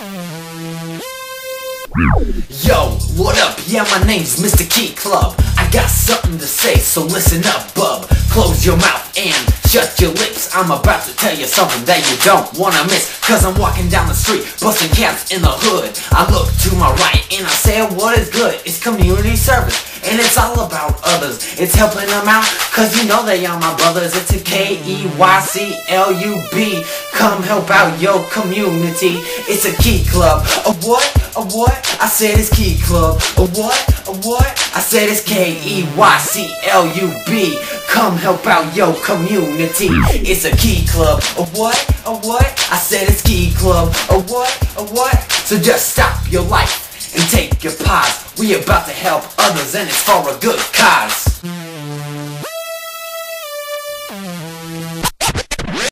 Yo, what up? Yeah, my name's Mr. Key Club. I got something to say, so listen up, bub. Close your mouth and shut your lips. I'm about to tell you something that you don't wanna miss. Cause I'm walking down the street, busting caps in the hood. I look to my right and I say, what is good? It's community service. And it's all about others. It's helping them out, cause you know they are my brothers. It's a K-E-Y-C-L-U-B. Come help out your community. It's a key club. A what? A what? I said it's key club. A what? A what? I said it's K-E-Y-C-L-U-B. Come help out your community. It's a key club. A what? A what? I said it's key club. A what? A what? So just stop your life and take your pause. We about to help others and it's for a good cause.